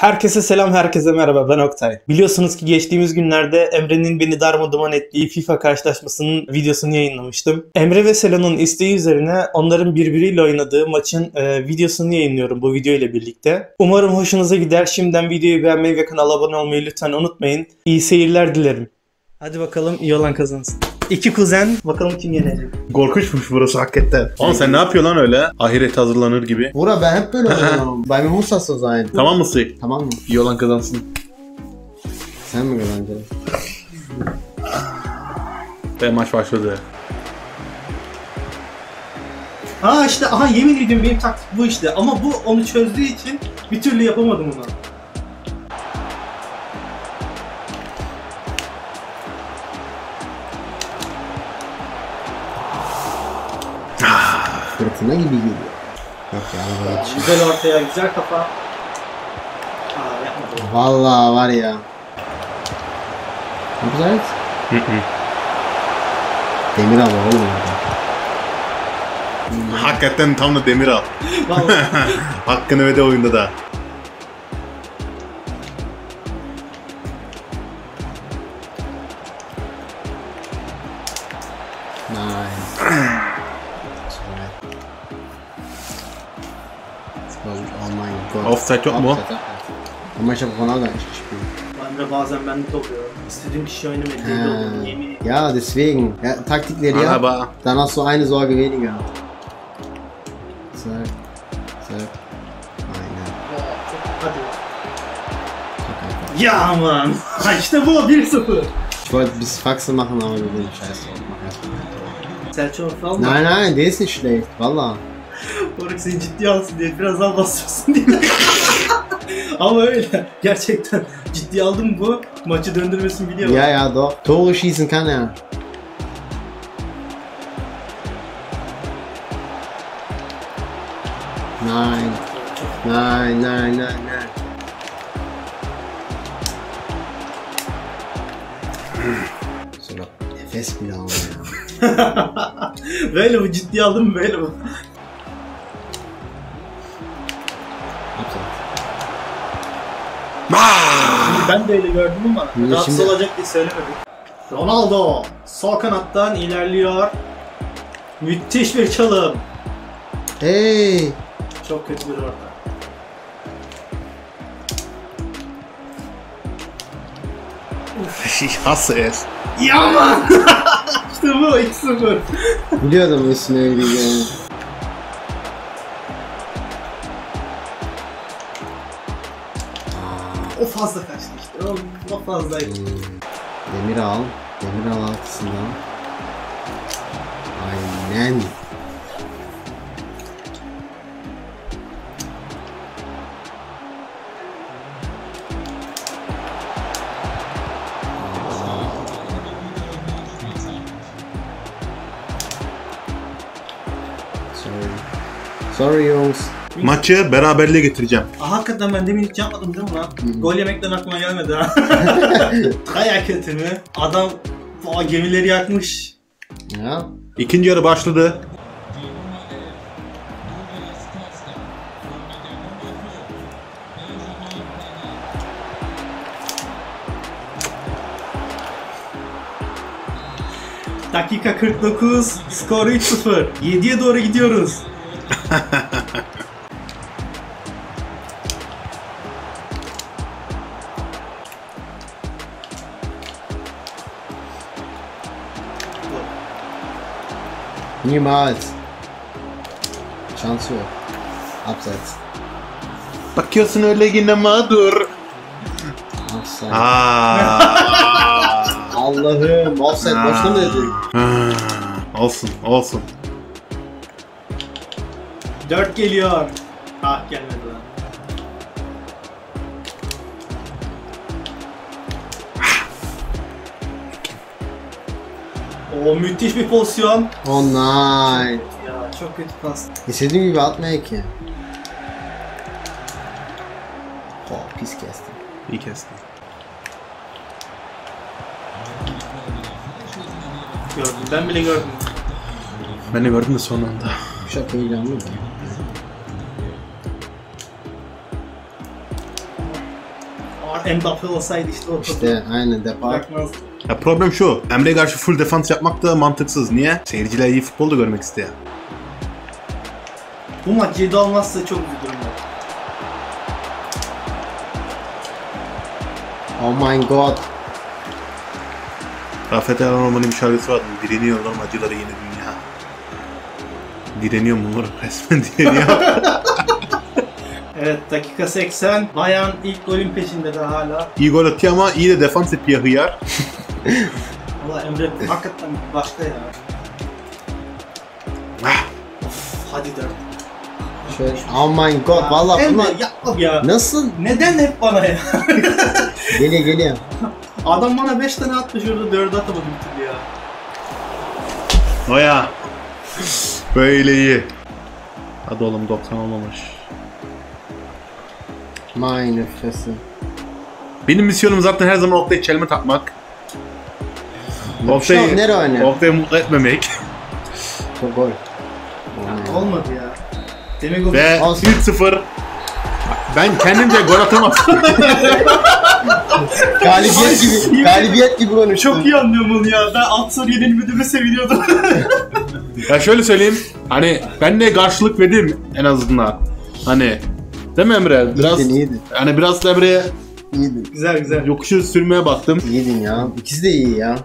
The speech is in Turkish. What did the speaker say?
Herkese selam, herkese merhaba. Ben Oktay. Biliyorsunuz ki geçtiğimiz günlerde Emre'nin beni darmadağın ettiği FIFA karşılaşmasının videosunu yayınlamıştım. Emre ve Selo'nun isteği üzerine onların birbiriyle oynadığı maçın e, videosunu yayınlıyorum bu video ile birlikte. Umarım hoşunuza gider. Şimdiden videoyu beğenmeyi ve kanala abone olmayı lütfen unutmayın. İyi seyirler dilerim. Hadi bakalım iyi olan kazansın. İki kuzen bakalım kim yenecek. Korkunçmuş burası hakikaten. Oğlum sen ne yapıyorsun lan öyle? Ahiret hazırlanır gibi. Bura ben hep böyle oynuyorum. Bei mir muss das so sein. Tamam mısın? Tamam mı? İyi olan kazansın. Sen mi kazanacaksın? Ve maç başladı. Aa işte aha yemin ediyorum benim taktik bu işte. Ama bu onu çözdüğü için bir türlü yapamadım onu. Fırtına gibi geliyor. Yok ya araba yetişiyor. Güzel ortaya, güzel kafa. Aa yapmadım. Vallahi var ya. Ne güzel. Demir al oğlum. Hakikaten tam da demir al. Hakkını ve de oyunda da. Oh mein Gott. Offside yok mu? Ama ich habe Ronaldo eigentlich gespielt. ben de bazen bende de oluyor. İstediğim kişi oynamayı deli oluyorum. Yemin. Ja, deswegen. Ja, Taktikleri yap. Araba. Dann hast du eine Sorge weniger. Zack. Zack. Aynen. Hadi. Aman. Ha işte bu 1-0. Ich wollte bis Faxe machen, aber wir sind scheiße. Mach erstmal ein Tor. Selçuk falan. Nein, nein, der ist nicht schlecht. Valla. Oruk seni ciddiye alsın diye biraz daha basıyorsun diye. Ama öyle. Gerçekten ciddiye aldım bu. Maçı döndürmesini biliyor. Ja, ja, doch. Tore schießen kann er. Nein. Nein, nein, nein, nein. Sogar Efes bile almıyor. böyle bu ciddiye aldım böyle bu. Şimdi ben de öyle gördüm ama Şimdi- rahatsız şimdi- olacak diye söylemedim. Ronaldo sol kanattan ilerliyor. Müthiş bir çalım. Hey! Çok kötü bir orta. Hasse es. Yaman! işte bu 2-0. Biliyordum üstüne öyleyeceğini. Fazla kaçtı işte. O, o fazlaydı. Hmm. Demir al. Demir al altısından. Aynen. Sorry. Sorry Jungs. Maçı beraberliğe getireceğim. Aa, hakikaten ben demin hiç yapmadım değil mi lan? Gol yemekten aklıma gelmedi ha. Kaya kötü mü? Adam Aa, gemileri yakmış. Ja. İkinci yarı başladı. Dakika 49, skor 3-0. 7'ye doğru gidiyoruz. Niemals. Chance yok. Abseits. Bakıyorsun öyle yine mağdur. Offside. Allah'ım offside boşuna mı dedin? olsun, olsun. 4 geliyor. Ah gelmedi O müthiş bir pozisyon. Oh nein. Ya çok kötü pas. İstediğim gibi atmaya ki. Oh pis kestim. İyi kestin. Gördüm. Ben bile gördüm. Ben de gördüm de son anda. Çok heyecanlı da. Mbappe olsaydı işte o topu İşte aynen defa. bırakmazdı. Ya problem şu. Emre'ye karşı full defans yapmak da mantıksız. Niye? Seyirciler iyi futbol da görmek istiyor. Bu maç 7 olmazsa çok üzülürüm ben. Oh my god. Rafet Erhan Orman'ın bir şarkısı vardı. Direniyor lan acıları yeni dünya. Direniyor mu moruk resmen direniyor. Evet dakika 80. Bayan ilk golün peşinde de hala. iyi gol atıyor ama iyi de defans yapıyor hıyar. Valla Emre hakikaten başka ya. Ah. Of hadi. Şöyle. Oh my god. Valla Emre bunlar yapma ya. nasıl Neden hep bana ya? geliyor geliyor. Adam bana 5 tane atmış orada 4'ü atamadı bir türlü ya. Oya. Böyle iyi. Hadi oğlum 90 olmamış. My nefesi. Benim misyonum zaten her zaman Oktay'ı çelme takmak. Şu an nereye oynuyor? Oktay'ı mutlu etmemek. Çok gol. Olmadı ya. Demek o Ve Olsun. 1-0. Ben kendimce gol atamazsam. Galibiyet gibi, galibiyet gibi konuştun. çok iyi anlıyorum onu ya. Ben alt soru yenilmediğime seviniyordum. ya şöyle söyleyeyim. Hani ben de karşılık verdim en azından. Hani Değil mi Emre? Biraz İyiydin iyiydin. hani biraz da Emre'ye İyiydin. güzel güzel. yokuşu sürmeye baktım. İyiydin ya. İkisi de iyi ya.